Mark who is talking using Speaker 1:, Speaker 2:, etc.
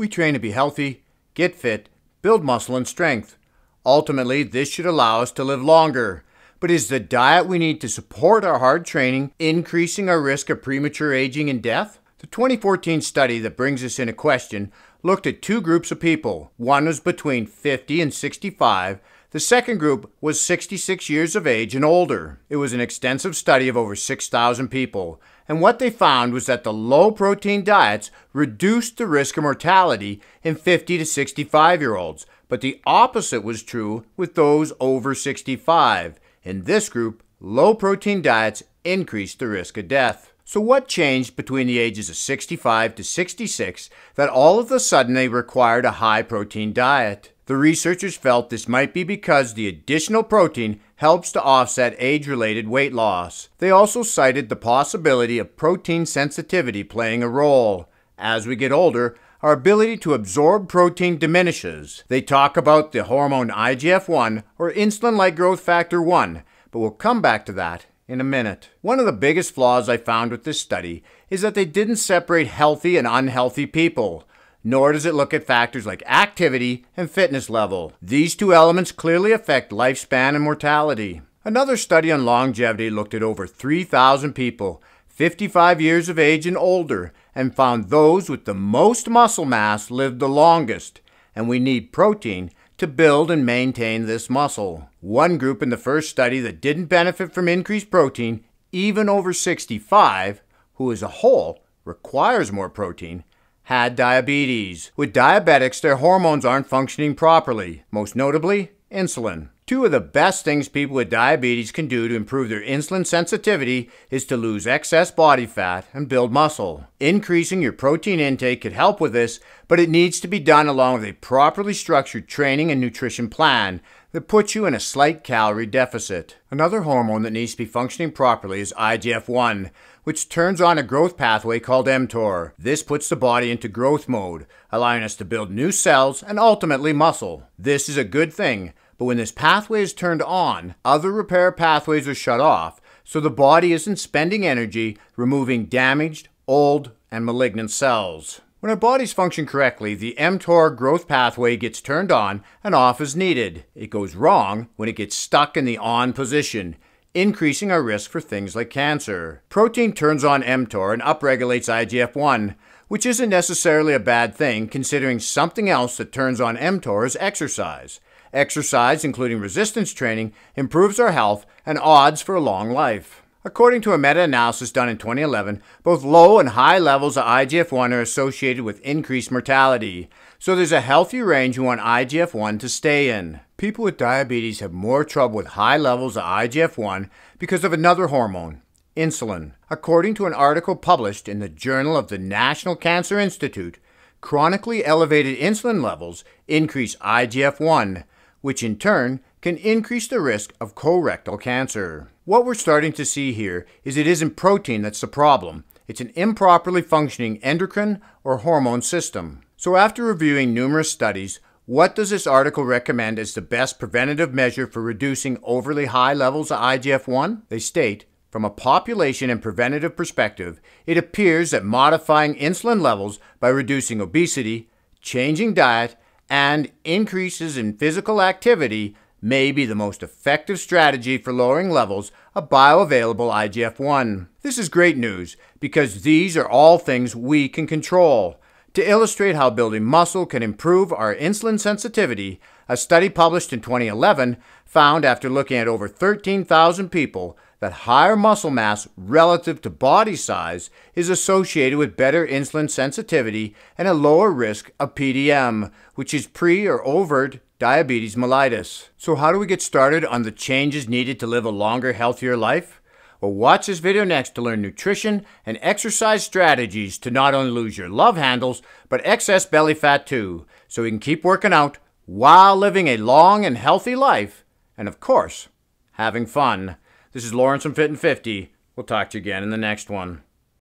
Speaker 1: We train to be healthy, get fit, build muscle and strength. Ultimately, this should allow us to live longer. But is the diet we need to support our hard training increasing our risk of premature aging and death? The 2014 study that brings us into question looked at two groups of people. One was between 50 and 65. The second group was 66 years of age and older. It was an extensive study of over 6,000 people. And what they found was that the low protein diets reduced the risk of mortality in 50 to 65 year olds. But the opposite was true with those over 65. In this group, low protein diets increased the risk of death. So, what changed between the ages of 65 to 66 that all of a sudden they required a high protein diet? The researchers felt this might be because the additional protein helps to offset age related weight loss. They also cited the possibility of protein sensitivity playing a role. As we get older, our ability to absorb protein diminishes. They talk about the hormone IGF 1 or insulin like growth factor 1, but we'll come back to that in a minute. One of the biggest flaws I found with this study is that they didn't separate healthy and unhealthy people, nor does it look at factors like activity and fitness level. These two elements clearly affect lifespan and mortality. Another study on longevity looked at over 3,000 people, 55 years of age and older, and found those with the most muscle mass lived the longest. And we need protein to build and maintain this muscle. One group in the first study that didn't benefit from increased protein, even over 65, who as a whole requires more protein, had diabetes. With diabetics, their hormones aren't functioning properly, most notably insulin. Two of the best things people with diabetes can do to improve their insulin sensitivity is to lose excess body fat and build muscle. Increasing your protein intake could help with this, but it needs to be done along with a properly structured training and nutrition plan that puts you in a slight calorie deficit. Another hormone that needs to be functioning properly is IGF 1, which turns on a growth pathway called mTOR. This puts the body into growth mode, allowing us to build new cells and ultimately muscle. This is a good thing but when this pathway is turned on, other repair pathways are shut off, so the body isn't spending energy removing damaged, old, and malignant cells. When our bodies function correctly, the mTOR growth pathway gets turned on and off as needed. It goes wrong when it gets stuck in the on position, increasing our risk for things like cancer. Protein turns on mTOR and upregulates IGF 1, which isn't necessarily a bad thing considering something else that turns on mTOR is exercise. Exercise, including resistance training, improves our health and odds for a long life. According to a meta analysis done in 2011, both low and high levels of IGF 1 are associated with increased mortality, so there's a healthy range you want IGF 1 to stay in. People with diabetes have more trouble with high levels of IGF 1 because of another hormone, insulin. According to an article published in the Journal of the National Cancer Institute, chronically elevated insulin levels increase IGF 1, which in turn can increase the risk of colorectal cancer. What we're starting to see here is it isn't protein that's the problem, it's an improperly functioning endocrine or hormone system. So, after reviewing numerous studies, what does this article recommend as the best preventative measure for reducing overly high levels of IGF 1? They state from a population and preventative perspective, it appears that modifying insulin levels by reducing obesity, changing diet, and increases in physical activity may be the most effective strategy for lowering levels of bioavailable IGF 1. This is great news because these are all things we can control. To illustrate how building muscle can improve our insulin sensitivity, a study published in 2011 found after looking at over 13,000 people that higher muscle mass relative to body size is associated with better insulin sensitivity and a lower risk of PDM, which is pre or overt diabetes mellitus. So, how do we get started on the changes needed to live a longer, healthier life? Well, watch this video next to learn nutrition and exercise strategies to not only lose your love handles, but excess belly fat too, so you can keep working out while living a long and healthy life, and of course, having fun. This is Laurence from Fit and 50. We'll talk to you again in the next one.